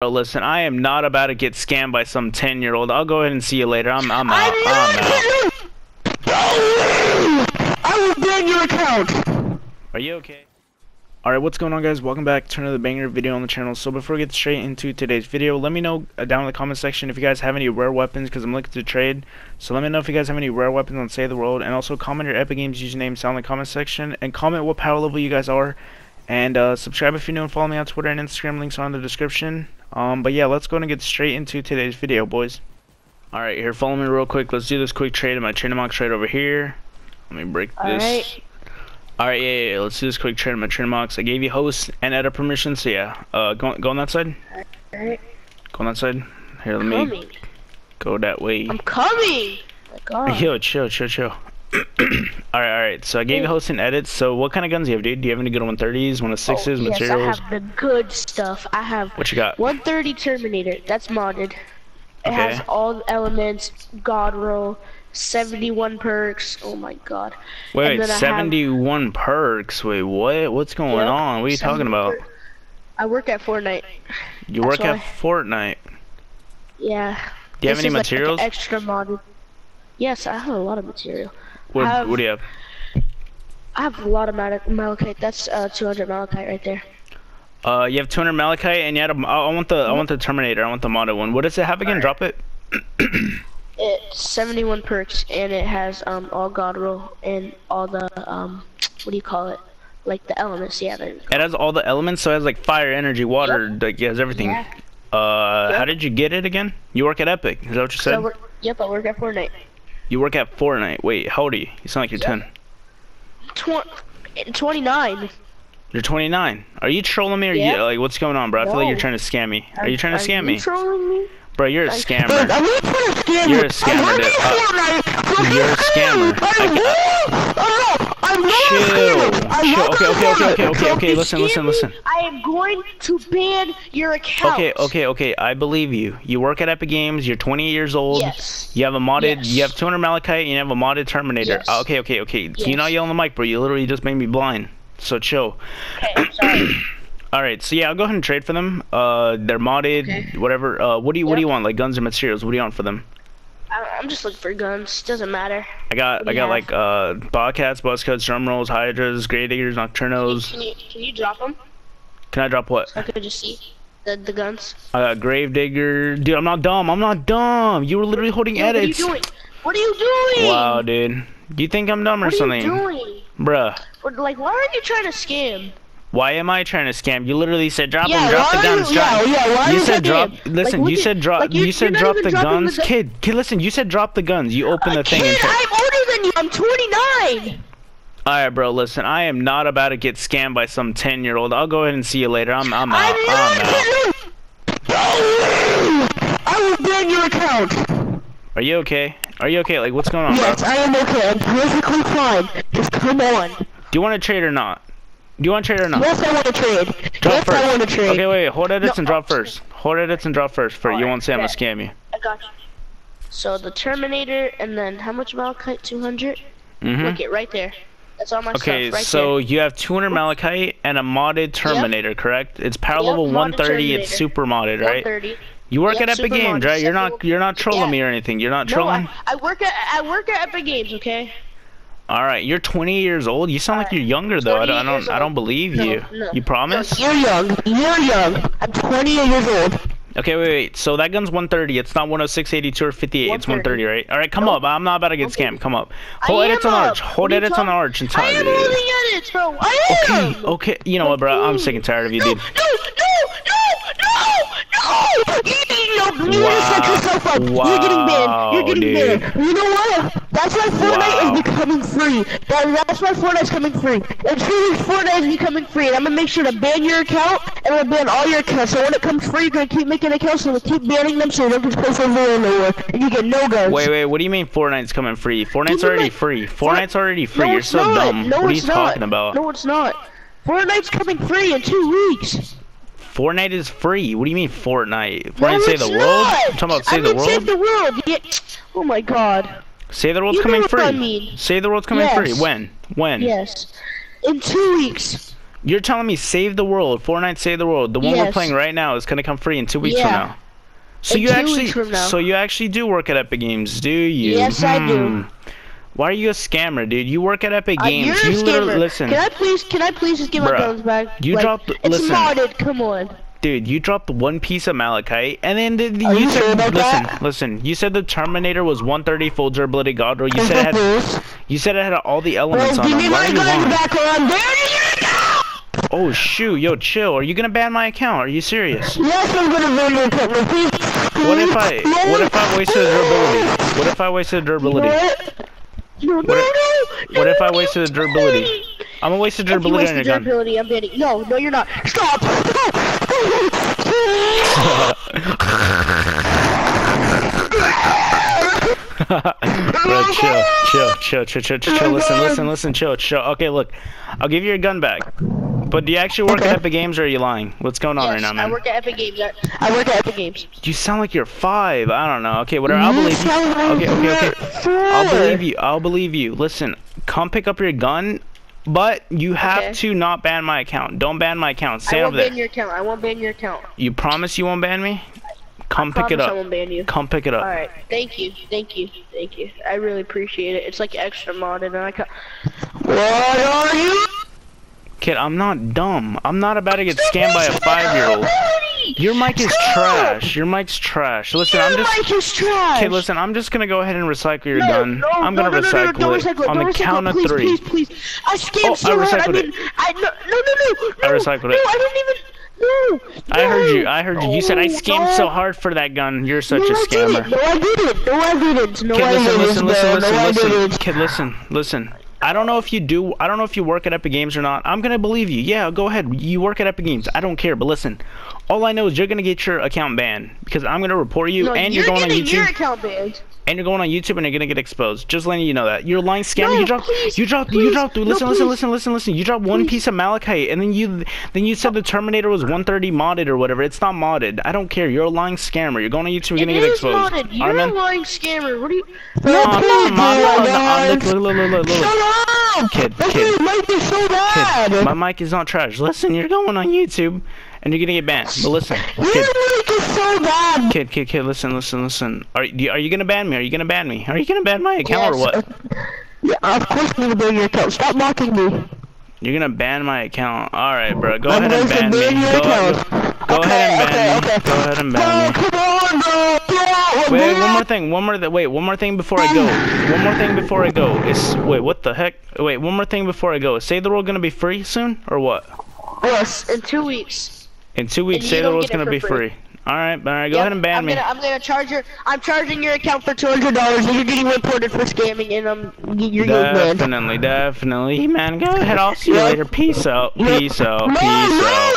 Listen, I am not about to get scammed by some 10 year old. I'll go ahead and see you later. I'm, I'm out. I'm out. I will ban your account. Are you okay? Alright, what's going on guys? Welcome back to another banger video on the channel. So before we get straight into today's video, let me know uh, down in the comment section if you guys have any rare weapons because I'm looking to trade. So let me know if you guys have any rare weapons on Save the World and also comment your Epic Games username down in the comment section and comment what power level you guys are and uh, subscribe if you're new and follow me on Twitter and Instagram. Links are in the description. Um, but yeah, let's go and get straight into today's video, boys. Alright, here, follow me real quick. Let's do this quick trade. In my trainer mock trade over here. Let me break All this. right. Alright, yeah, yeah, yeah, let's do this quick trade. My trainer mocks. I gave you host and edit permission, so yeah. Uh, go, go on that side. Alright. Go on that side. Here, let me Coming. go that way. I'm coming. Oh my God. Yo, chill, chill, chill. alright, alright. So I gave you oh. host and edits. So what kind of guns do you have, dude? Do you have any good 130s, 106s, Oh, yes, I have the good stuff. I have What you got? 130 Terminator. That's modded. It has all the elements, God roll, 71 perks. Oh my God. Wait, and wait, then I have- 71 perks. Wait, what? What's going Yep, on? What are you talking about? I work at Fortnite. You that's work at. Fortnite. Yeah. Do you have any is, like, materials? extra modded. Yes, I have a lot of material. What, have- what do you have? I have a lot of mal- malachite. That's uh, 200 malachite right there. Uh, you have 200 malachite, and you had a. I want the. I want the Terminator. I want the modded one. What does it have again? Drop it. It's 71 perks, and it has um all God roll and all the um what do you call it? Like the elements. Yeah. It has all the elements, so it has like fire, energy, water. Like, it has everything. Yeah. Uh, Yep. how did you get it again? You work at Epic. Is that what you said? work, yep, I work at Fortnite. You work at Fortnite. Wait, how old are you? You sound like you're 10. Tw- 29. You're 29. Are you trolling me or Yeah. you like what's going on, bro? I feel like you're trying to scam me. Are you trying to scam me, trolling me? bro? You're a scammer. I'm not trying to scam You're a scammer, I'm dude. working Uh, you're a scammer. I I, am I'm not Chill. A scammer. I'm Chill. not Okay, okay, okay, okay, okay, okay. Listen, listen, listen. I am going to ban your account. Okay, okay, okay. I believe you. You work at Epic Games. You're 20 years old. Yes. You have a modded. Yes. You have 200 malachite. And you have a modded Terminator. Yes. Uh, okay, okay, okay. Can you Yes. not yell on the mic, bro? You literally just made me blind. So chill. Okay, I'm sorry. All right. So yeah, I'll go ahead and trade for them. Uh, they're modded. Okay. Whatever. Uh, what do you What do you want? Like guns or materials? What do you want for them? I'm just looking for guns. Doesn't matter. I got I got have? like uh bobcats, buzzcuts, drum rolls, hydras, grave diggers, nocturnos. Can you can you drop them? Can I drop what? So I could just see the the guns. I got grave digger. Dude, I'm not dumb. I'm not dumb. You were literally holding Dude, what are you doing? What are you doing? Wow, dude. Do you think I'm dumb or something? What are you doing? Bruh. Like, why are you trying to scam? Why am I trying to scam? You literally said drop Yeah, them, drop the guns, you- drop. yeah, yeah, why you you said drop. Listen, Like, you said drop. like, you- you said drop the dropping the guns, kid. Kid, listen. You said drop the guns. You open the uh, thing. Kid, And I'm older than you. I'm 29. All right, bro. Listen, I am not about to get scammed by some ten year old. I'll go ahead and see you later. I'm I'm out. I'm I'm not. out. I will ban your account. Are you okay? Are you okay? Like, what's going on, bro? Yes, I am okay. I'm perfectly fine. Just come on. Do you want to trade or not? Do you want to trade or not? Yes, I want to trade. Drop yes, first. I want to trade. Okay, wait. Hold edits No, and drop first. Hold edits and drop first. For you won't say I'm gonna scam you. I got you. So the Terminator, and then how much malachite? 200. Mhm. Look it right there. That's all my Okay, stuff right so there. you have 200 malachite and a modded Terminator, correct? It's power Yep, level modded 130. It's super modded, right? 130. You work Yep, at Epic Games, right? You're not you're not trolling Yeah. me or anything. You're not No, trolling. I, I work at I work at Epic Games. Okay. All right, you're 20 years old. You sound like you're younger though. I don't I don't, I don't believe No, you. no. You promise? You're young. You're young. I'm 28 years old. Okay, wait, wait. So that gun's 130. It's not 106, 82, or 58. It's 130, 130, right? All right, come Nope. up. I'm not about to get 130. scammed. Come up. Hold am edits on arch. Hold What are you edits on talking- arch and I tell am holding edits, bro. I am. Okay, okay. You know what, bro? I'm sick and tired of you, No, dude. no, no, no, no, no! You, you, you Wow. just set yourself up. You're getting banned. You're getting Wow, banned. You know what? That's why Fortnite Wow. is becoming free. That, that's why Fortnite's coming free. In two weeks, Fortnite is becoming free, and I'm gonna make sure to ban your account, and gonna ban all your accounts. So when it comes free, you're gonna keep making accounts, and we'll keep banning them, so you don't get to play for real nowhere, and you get no guns. Wait, wait. What do you mean Fortnite's coming free? Fortnite's already free. Fortnite's already free. No, You're so not. dumb. No, what are you not. talking about? No, it's not. Fortnite's coming free in two weeks. Fortnite is free. What do you mean Fortnite? No, Fortnite Save it's the World? I'm talking about I Save the World? Save the world. Yeah. Oh my god. Save the World's You coming free. I mean. Save the World's coming Yes. free. When? When? Yes. In two weeks. You're telling me Save the World, Fortnite Save the World, the one we're playing right now is gonna come free in two weeks from now. So In you two actually, weeks from now. so you actually do work at Epic Games, do you? Yes, I do. Hmm. Why are you a scammer, dude? You work at Epic Uh, Games. you're a you literally scammer. listen, Can I please, can I please just get my Bruh, guns back? you Like, dropped- It's listen. modded. Come on. dude. You dropped one piece of malachite, and then the, the, Are you you said, sure about listen, that? listen. You said the Terminator was 130 full durability god roll. You said it had, you said it had all the elements on give me my guns back or I'm account! Oh shoot, yo, chill. Are you gonna ban my account? Are you serious? Yes, I'm gonna ban your account. Please. What if I, what if I wasted durability? What if I wasted durability? No, no, What no, if- no, what if I wasted the durability? I'm gonna waste the If you durability waste on the your gun. durability, I'm banning. No, no, you're not. Stop. Bro, chill, chill, chill, chill, chill, chill, chill. Listen, listen, listen, chill, chill. Okay, look, I'll give you your gun back. But do you actually work at Epic Games or are you lying? What's going on yes, right now, man? I work at Epic Games. I, I work at Epic Games. You sound like you're five. I don't know. Okay, whatever. I'll believe you. Okay, okay, okay. I'll believe you. I'll believe you. Listen, come pick up your gun, but you have Okay. to not ban my account. Don't ban my account. I won't ban your account. I won't ban your account. You promise you won't ban me? Come pick it Promise I won't ban you. Come pick it up. All right. Thank you. Thank you. Thank you. I really appreciate it. It's like extra modded, and I ca What are you? Kid, I'm not dumb. I'm not about to get scammed by a five-year-old. Your mic is trash. Your mic's trash. Listen, I'm Your just. mic is trash. Okay, listen, I'm just gonna go ahead and recycle your No, gun. no, I'm gonna no, no, no, recycle, it on the count of please, three. Please, please, I scammed Oh, I so hard. I recycled mean, it. I no, no, no, no. I no, recycled no, it. I didn't even. No. I heard no, you. I heard you. You said I no, scammed no. so hard for that gun. You're such no, a I didn't. No, I didn't. No, I didn't. No, Kid, I didn't. listen, listen, listen, No, I listen. didn't. Kid, listen, listen. I don't know if you do. I don't know if you work at Epic Games or not. I'm gonna believe you. Yeah, go ahead. You work at Epic Games. I don't care. But listen, all I know is you're gonna get your account banned because I'm gonna report you, No, and you're you're going on YouTube, your account banned. And you're going on YouTube, and you're gonna get exposed. Just letting you know that you're a lying scammer. No, you dropped, please, you dropped, you please, dropped. no, Listen, listen, listen, listen, listen. You dropped one Please. piece of malachite, and then you, then you said the Terminator was 130 modded or whatever. It's not modded. I don't care. You're a lying scammer. You're going on YouTube. You're It gonna get is exposed. modded. You're right, a lying scammer. What are you? No, I'm please, not. I'm not. Look, look, look, look, look, look. Shut up! Kid, This kid. is mic is so Kid, my mic is not trash. Listen, you're going on YouTube, and you're gonna get banned. But listen, Your kid, is so bad. kid, kid, kid. Listen, listen, listen. Are you are you gonna ban me? Are you gonna ban me? Are you gonna ban my account or Yes. what? Yeah, of course I'm gonna ban your account. Stop mocking me. You're gonna ban my account. All right, bro. Go I'm ahead and going ban to me. ban your Go, account. go, go Okay, ahead and ban okay, me. okay. Go ahead and Bro, ban oh, me. come on, bro. Bro, Wait, bro. one more thing. One more. Th- wait, one more thing before I go. One more thing before I go. Is wait, what the heck? Wait, one more thing before I go. Is Save the World gonna be free soon or what? Yes, in two weeks. In two weeks, you Save the don't World's get it gonna be free. free. All right, all right. Go Yep, ahead and ban I'm me. Gonna, I'm gonna charge your. I'm charging your account for two hundred dollars, and you're getting reported for scamming, and um, I'm you're banned. Definitely, definitely, man. Go ahead. I'll see you later. Peace out. Peace out. Peace out.